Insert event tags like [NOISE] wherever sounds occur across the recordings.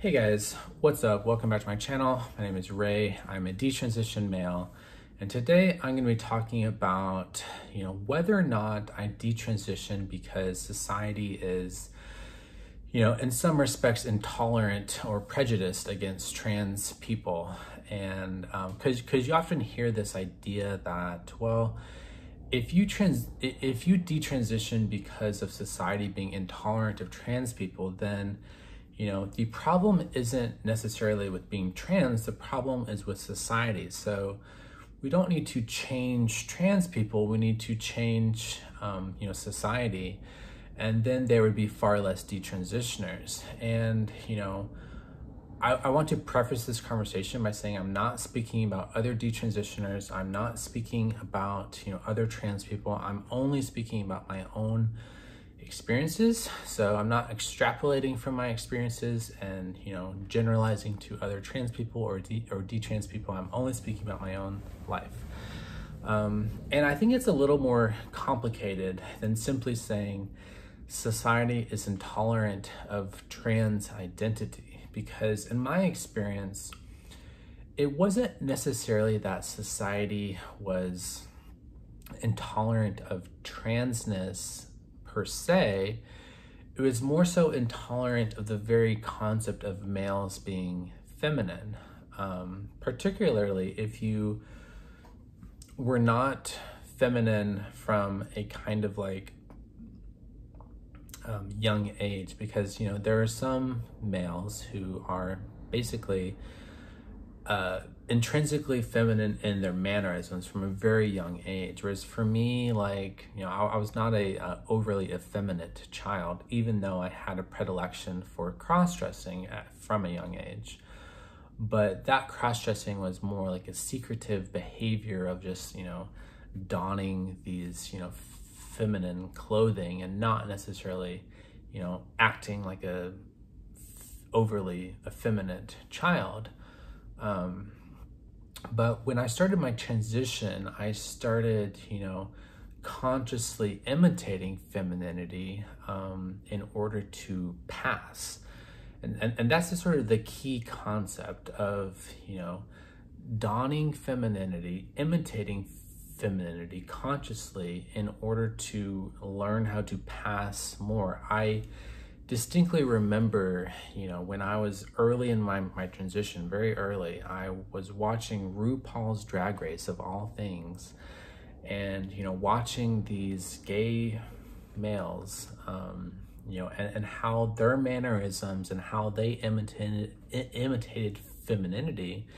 Hey guys, what's up? Welcome back to my channel. My name is Ray. I'm a detransition male. And today I'm going to be talking about, you know, whether or not I detransition because society is, you know, in some respects intolerant or prejudiced against trans people. And because um, because you often hear this idea that, well, if you trans if you detransition because of society being intolerant of trans people, then you know, the problem isn't necessarily with being trans, the problem is with society. So we don't need to change trans people, we need to change, um, you know, society. And then there would be far less detransitioners. And, you know, I, I want to preface this conversation by saying I'm not speaking about other detransitioners. I'm not speaking about, you know, other trans people. I'm only speaking about my own experiences. So I'm not extrapolating from my experiences and, you know, generalizing to other trans people or de- or detrans people. I'm only speaking about my own life. Um, and I think it's a little more complicated than simply saying society is intolerant of trans identity because in my experience, it wasn't necessarily that society was intolerant of transness per se, it was more so intolerant of the very concept of males being feminine, um, particularly if you were not feminine from a kind of like um, young age, because you know there are some males who are basically uh, intrinsically feminine in their mannerisms from a very young age. Whereas for me, like, you know, I, I was not a uh, overly effeminate child, even though I had a predilection for cross-dressing from a young age. But that cross-dressing was more like a secretive behavior of just, you know, donning these, you know, feminine clothing and not necessarily, you know, acting like a overly effeminate child. Um, but when I started my transition, I started, you know, consciously imitating femininity um, in order to pass. And, and, and that's the sort of the key concept of, you know, donning femininity, imitating femininity consciously in order to learn how to pass more. I distinctly remember, you know, when I was early in my, my transition, very early, I was watching RuPaul's Drag Race of all things. And, you know, watching these gay males, um, you know, and, and how their mannerisms and how they imitated, imitated femininity.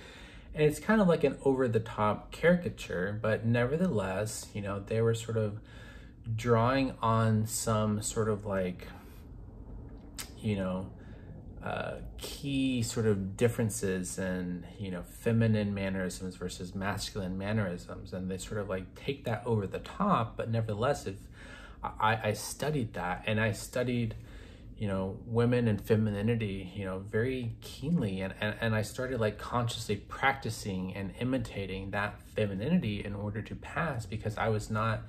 And it's kind of like an over the top caricature, but nevertheless, you know, they were sort of drawing on some sort of like you know, uh, key sort of differences in, you know, feminine mannerisms versus masculine mannerisms. And they sort of like take that over the top, but nevertheless, if I, I studied that and I studied, you know, women and femininity, you know, very keenly. And, and, and I started like consciously practicing and imitating that femininity in order to pass because I was not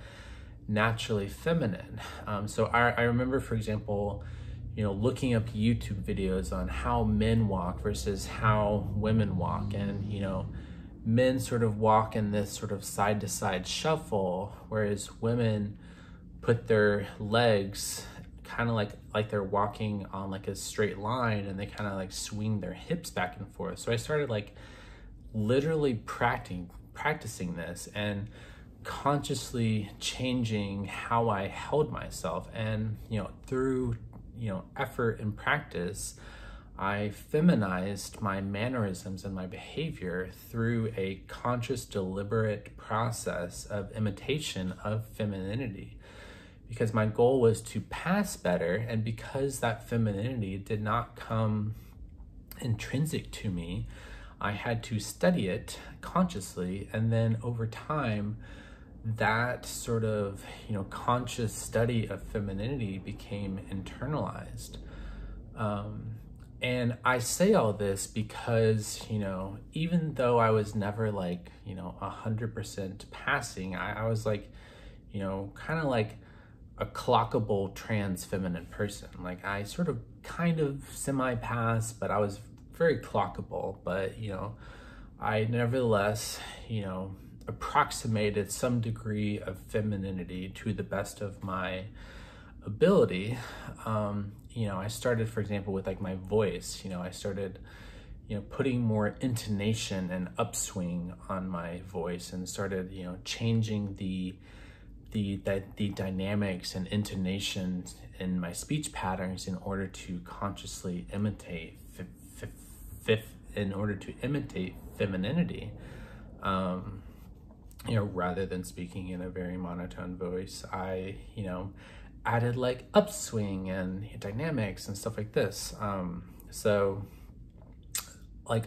naturally feminine. Um, so I, I remember, for example, you know, looking up YouTube videos on how men walk versus how women walk. And, you know, men sort of walk in this sort of side to side shuffle, whereas women put their legs kind of like like they're walking on like a straight line and they kind of like swing their hips back and forth. So I started like literally practicing practicing this and consciously changing how I held myself and you know through you know effort and practice i feminized my mannerisms and my behavior through a conscious deliberate process of imitation of femininity. Because my goal was to pass better and because that femininity did not come intrinsic to me i had to study it consciously and then over time that sort of you know conscious study of femininity became internalized um, and i say all this because you know even though i was never like you know a hundred percent passing I, I was like you know kind of like a clockable trans feminine person. Like I sort of kind of semi passed, but I was very clockable. But you know, I nevertheless, you know, approximated some degree of femininity to the best of my ability. Um, you know, I started, for example, with like my voice. You know, I started, you know, putting more intonation and upswing on my voice, and started, you know, changing the the that the dynamics and intonation in my speech patterns in order to consciously imitate fifth, in order to imitate femininity um, you know rather than speaking in a very monotone voice i you know added like upswing and dynamics and stuff like this. Um, so like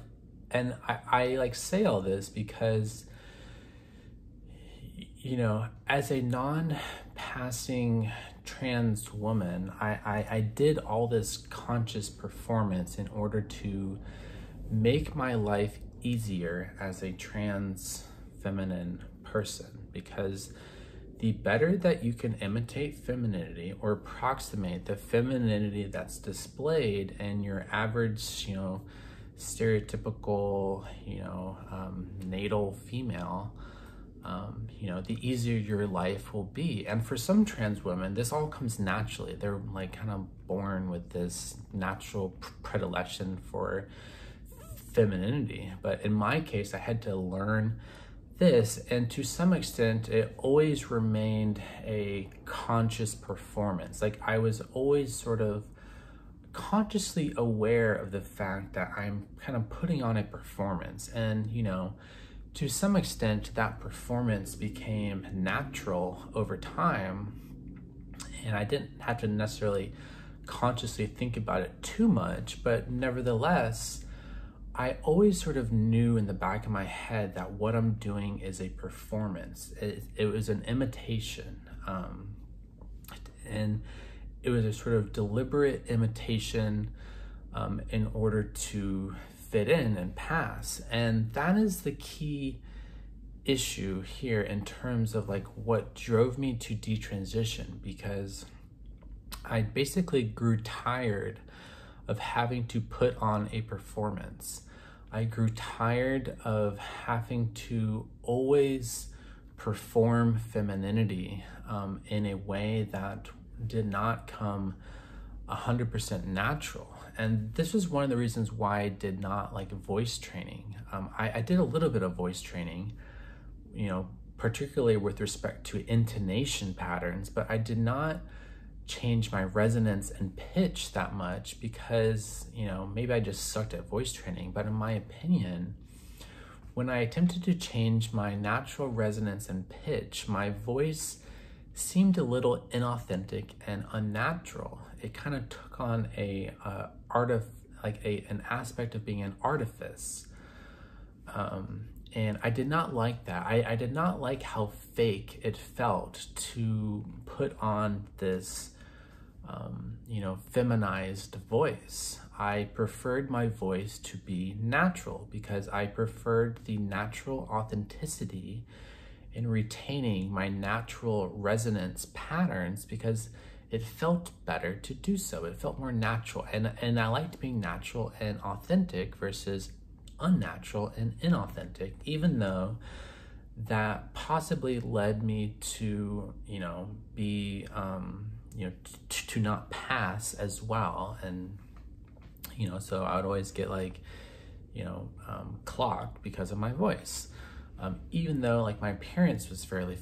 and I, I like say all this because you know, as a non passing trans woman, I, I, I, did all this conscious performance in order to make my life easier as a trans feminine person because the better that you can imitate femininity or approximate the femininity that's displayed in your average, you know, stereotypical, you know, um, natal female, um, you know, the easier your life will be. And for some trans women, this all comes naturally. They're like kind of born with this natural predilection for femininity. But in my case, I had to learn this, and to some extent, it always remained a conscious performance. Like I was always sort of consciously aware of the fact that I'm kind of putting on a performance. And, you know, to some extent, that performance became natural over time. And I didn't have to necessarily consciously think about it too much, but nevertheless, I always sort of knew in the back of my head that what I'm doing is a performance. It, it was an imitation. Um, and it was a sort of deliberate imitation um, in order to fit in and pass. And that is the key issue here in terms of like what drove me to detransition because I basically grew tired of having to put on a performance. I grew tired of having to always perform femininity um, in a way that did not come 100% natural and this was one of the reasons why I did not like voice training. Um, I, I did a little bit of voice training, you know, particularly with respect to intonation patterns, but I did not change my resonance and pitch that much because, you know, maybe I just sucked at voice training. But in my opinion, when I attempted to change my natural resonance and pitch, my voice seemed a little inauthentic and unnatural. It kind of took on a uh, artif like a an aspect of being an artifice. Um, and I did not like that. I, I did not like how fake it felt to put on this, um, you know, feminized voice. I preferred my voice to be natural because I preferred the natural authenticity in retaining my natural resonance patterns because it felt better to do so. It felt more natural. And, and I liked being natural and authentic versus unnatural and inauthentic, even though that possibly led me to, you know, be, um, you know, t- to not pass as well. And, you know, so I would always get like, you know, um, clocked because of my voice. Um, even though like my appearance was fairly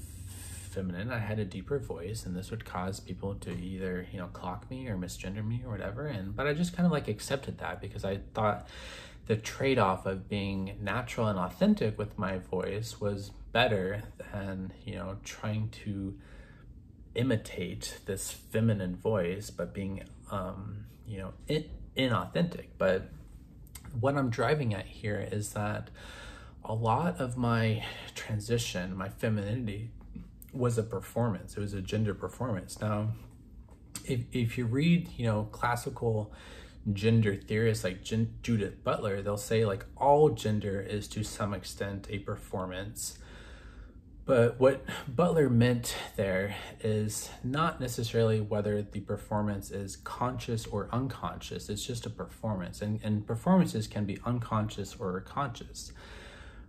feminine, I had a deeper voice, and this would cause people to either you know clock me or misgender me or whatever. And but I just kind of like accepted that because I thought the trade off of being natural and authentic with my voice was better than you know trying to imitate this feminine voice but being um you know in, inauthentic but what i'm driving at here is that a lot of my transition my femininity was a performance. It was a gender performance. Now, if, if you read, you know, classical gender theorists like Judith Butler, they'll say like all gender is to some extent a performance. But what Butler meant there is not necessarily whether the performance is conscious or unconscious. It's just a performance. And, and performances can be unconscious or conscious.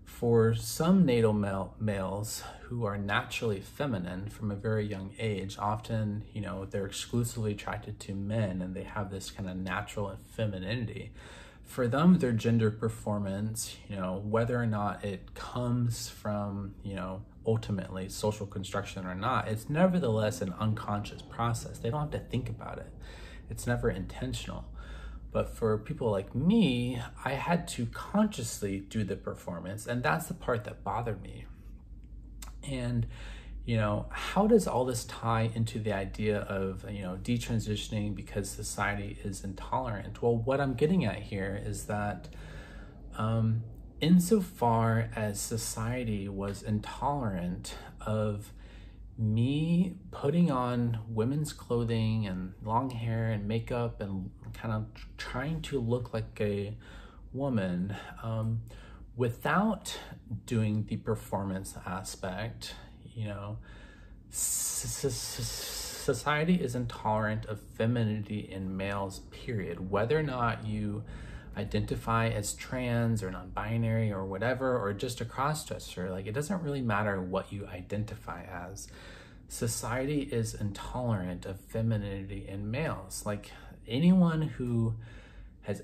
For some natal male, males who are naturally feminine from a very young age, often, you know, they're exclusively attracted to men and they have this kind of natural femininity for them their gender performance you know whether or not it comes from you know ultimately social construction or not, it's nevertheless an unconscious process. They don't have to think about it. It's never intentional. But for people like me, I had to consciously do the performance, and that's the part that bothered me. And you know, how does all this tie into the idea of, you know, detransitioning because society is intolerant? Well, what I'm getting at here is that um, insofar as society was intolerant of me putting on women's clothing and long hair and makeup and kind of trying to look like a woman um, without doing the performance aspect, you know, society is intolerant of femininity in males, period. Whether or not you identify as trans or non-binary or whatever or just a cross-dresser like it doesn't really matter what you identify as society is intolerant of femininity in males like anyone who has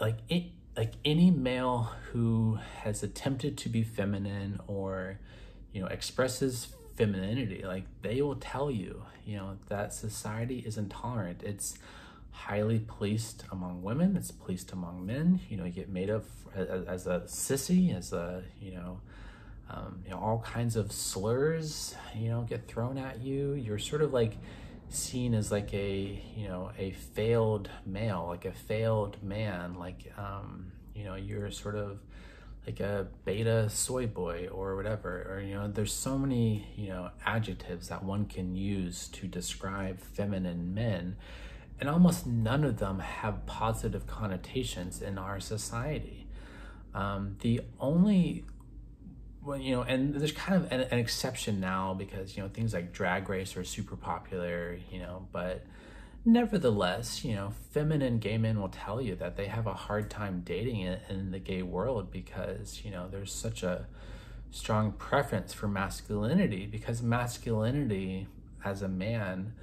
like it like any male who has attempted to be feminine or you know expresses femininity like they will tell you you know that society is intolerant it's highly policed among women. It's policed among men. You know, you get made of as, as a sissy, as a you know, um, you know, all kinds of slurs. You know, get thrown at you. You're sort of like seen as like a you know a failed male, like a failed man. Like um, you know, you're sort of like a beta soy boy or whatever or you know there's so many you know adjectives that one can use to describe feminine men and almost none of them have positive connotations in our society. Um, the only, well, you know, and there's kind of an, an, exception now because, you know, things like drag race are super popular, you know, but nevertheless, you know, feminine gay men will tell you that they have a hard time dating in, in the gay world because, you know, there's such a strong preference for masculinity because masculinity as a man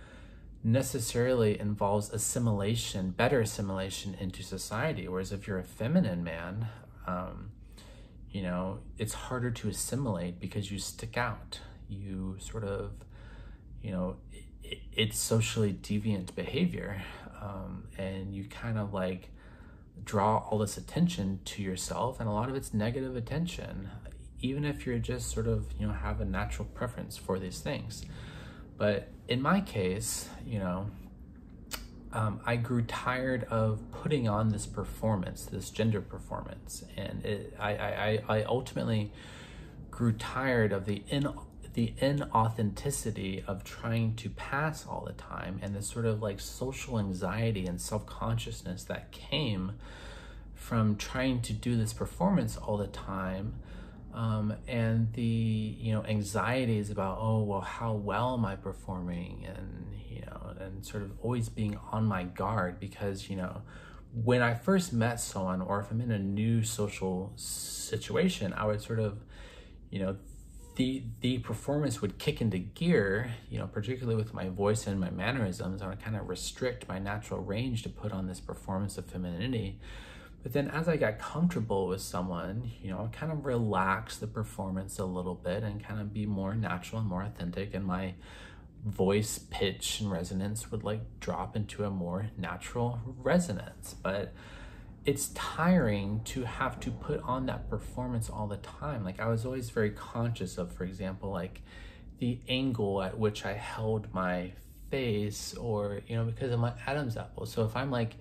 necessarily involves assimilation, better assimilation into society. Whereas if you're a feminine man, um, you know, it's harder to assimilate because you stick out. You sort of, you know, it's socially deviant behavior. Um, and you kind of like draw all this attention to yourself, and a lot of it's negative attention, even if you're just sort of, you know, have a natural preference for these things. But in my case, you know, um, I grew tired of putting on this performance, this gender performance, and it, I, I, I ultimately grew tired of the in the inauthenticity of trying to pass all the time, and the sort of like social anxiety and self consciousness that came from trying to do this performance all the time um, and the you know anxieties about oh well how well am I performing? And you know and sort of always being on my guard because you know when I first met someone or if I'm in a new social situation I would sort of you know the the performance would kick into gear you know particularly with my voice and my mannerisms I would kind of restrict my natural range to put on this performance of femininity but then as I got comfortable with someone, you know, I kind of relax the performance a little bit and kind of be more natural and more authentic and my voice pitch and resonance would like drop into a more natural resonance. But it's tiring to have to put on that performance all the time. Like I was always very conscious of, for example, like the angle at which I held my face or, you know, because of my Adam's apple. So if I'm like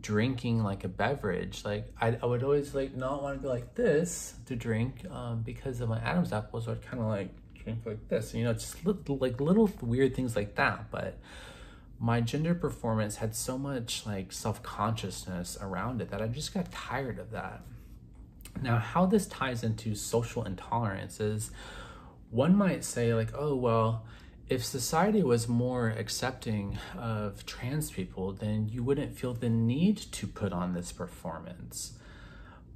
drinking like a beverage. Like I, I would always like not want to go like this to drink um, because of my Adam's apple. So I'd kind of like drink like this. You know, just little, like little weird things like that. But my gender performance had so much like self-consciousness around it that I just got tired of that. Now, how this ties into social intolerance is one might say, like, oh, well, if society was more accepting of trans people, then you wouldn't feel the need to put on this performance.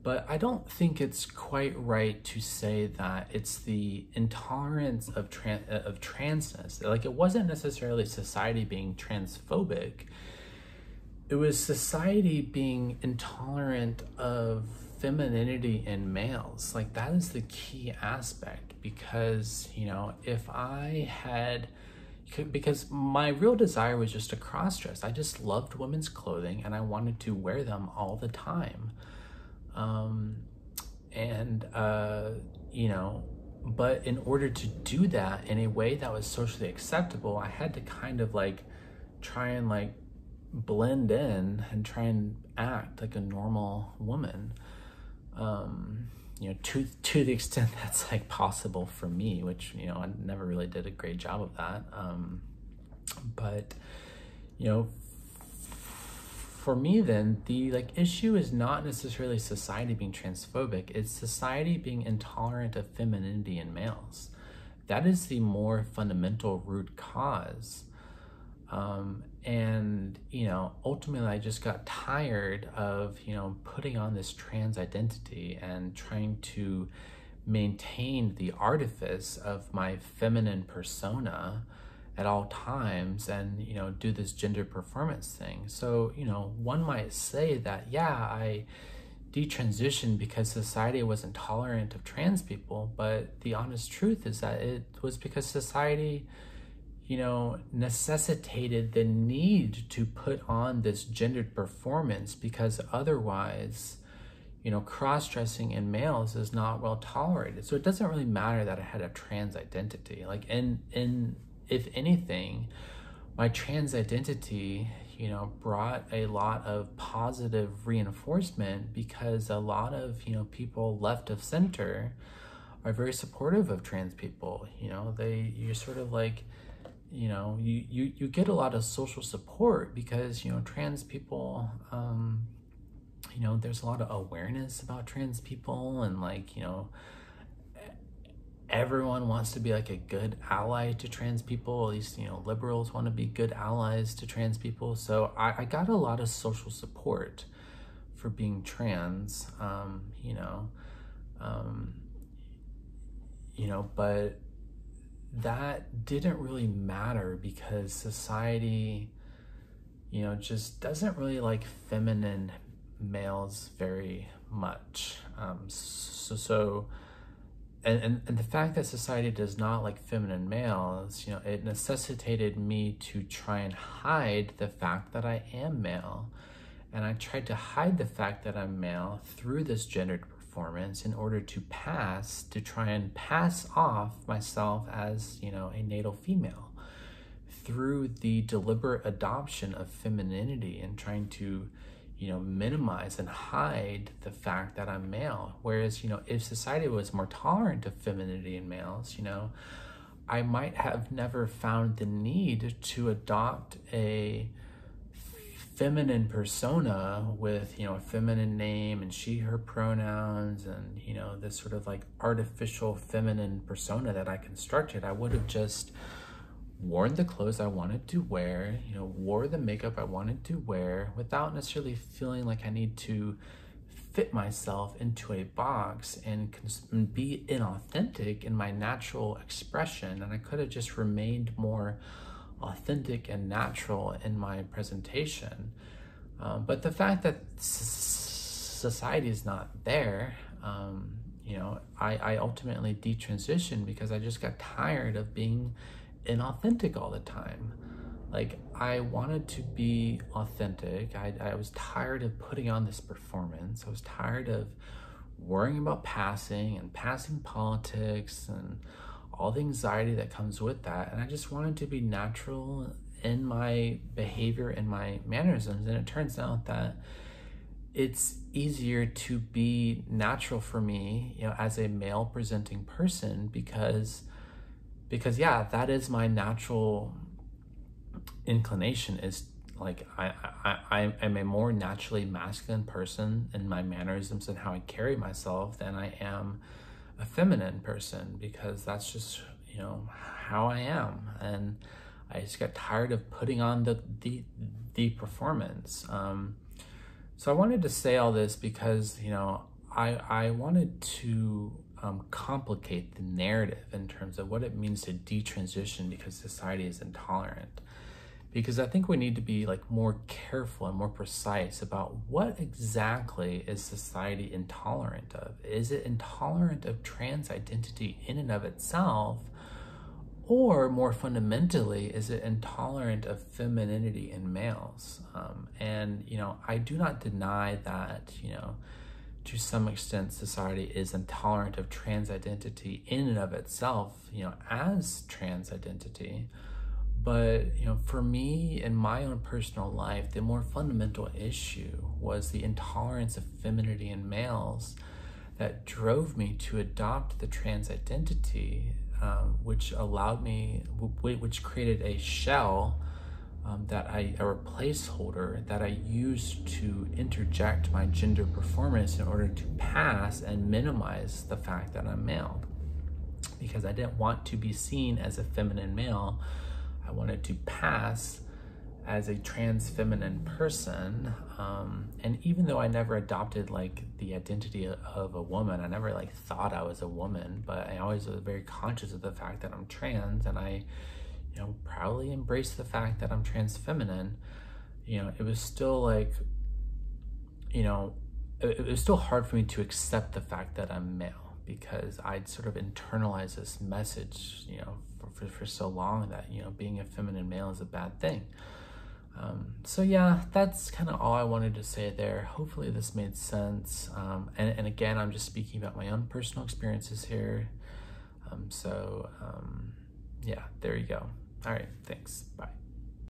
But I don't think it's quite right to say that it's the intolerance of trans uh, of transness. Like it wasn't necessarily society being transphobic. It was society being intolerant of femininity in males. Like that is the key aspect because, you know, if I had because my real desire was just to cross dress. I just loved women's clothing and I wanted to wear them all the time. Um, and, uh, you know, but in order to do that in a way that was socially acceptable, I had to kind of like try and like blend in and try and act like a normal woman. Um, you know, to to the extent [LAUGHS] that's like possible for me, which you know I never really did a great job of that. Um, but you know, for me then the like issue is not necessarily society being transphobic. It's society being intolerant of femininity in males. That is the more fundamental root cause. Um, and you know ultimately i just got tired of you know putting on this trans identity and trying to maintain the artifice of my feminine persona at all times and you know do this gender performance thing. So you know one might say that yeah i detransitioned because society was intolerant of trans people but the honest truth is that it was because society you know necessitated the need to put on this gendered performance because otherwise you know cross-dressing in males is not well tolerated. So it doesn't really matter that i had a trans identity. Like in in if anything, my trans identity, you know, brought a lot of positive reinforcement because a lot of, you know, people left of center are very supportive of trans people. You know, they, you're sort of like, you know, you, you, you get a lot of social support because, you know, trans people, um, you know, there's a lot of awareness about trans people and like, you know, everyone wants to be like a good ally to trans people. At least, you know, liberals want to be good allies to trans people. So I, I got a lot of social support for being trans, um, you know, um, you know, but that didn't really matter because society, you know, just doesn't really like feminine males very much. Um, so, so and, and, and the fact that society does not like feminine males, you know, it necessitated me to try and hide the fact that I am male. And I tried to hide the fact that I'm male through this gendered performance in order to pass, to try and pass off myself as, you know, a natal female through the deliberate adoption of femininity and trying to you know, minimize and hide the fact that I'm male. Whereas, you know, if society was more tolerant of femininity in males, you know, I might have never found the need to adopt a feminine persona with, you know, a feminine name and she, her pronouns and, you know, this sort of like artificial feminine persona that I constructed. I would have just worn the clothes I wanted to wear, you know, wore the makeup I wanted to wear without necessarily feeling like I need to fit myself into a box and, and be inauthentic in my natural expression. And I could have just remained more authentic and natural in my presentation. Um, but the fact that society is not there, um, you know, I, I ultimately detransitioned because I just got tired of being inauthentic all the time. Like, I wanted to be authentic. I, I was tired of putting on this performance. I was tired of worrying about passing and passing politics and all the anxiety that comes with that. And I just wanted to be natural in my behavior and my mannerisms. And it turns out that it's easier to be natural for me, you know, as a male presenting person because because yeah that is my natural inclination is like I, I I am a more naturally masculine person in my mannerisms and how I carry myself than I am a feminine person because that's just, you know, how I am. And I just got tired of putting on the, the, the performance. Um, so I wanted to say all this because, you know, I, I wanted to um, complicate the narrative in terms of what it means to detransition because society is intolerant. Because I think we need to be like more careful and more precise about what exactly is society intolerant of. Is it intolerant of trans identity in and of itself? Or more fundamentally, is it intolerant of femininity in males? Um, and, you know, I do not deny that, you know, to some extent, society is intolerant of trans identity in and of itself, you know, as trans identity. But, you know, for me in my own personal life, the more fundamental issue was the intolerance of femininity in males that drove me to adopt the trans identity, um, which allowed me, which created a shell um, that I, or a placeholder that I used to interject my gender performance in order to pass and minimize the fact that I'm male. Because I didn't want to be seen as a feminine male, I wanted to pass as a trans feminine person. Um, and even though I never adopted like the identity of a woman, I never like thought I was a woman, but I always was very conscious of the fact that I'm trans and I you know, proudly embrace the fact that I'm trans feminine, you know, it was still like, you know, it, it was still hard for me to accept the fact that I'm male because I'd sort of internalized this message, you know, for, for, for so long that, you know, being a feminine male is a bad thing. Um, so yeah, that's kind of all I wanted to say there. Hopefully this made sense. Um, and, and again, I'm just speaking about my own personal experiences here. Um, so um, yeah, there you go. All right, thanks. Bye.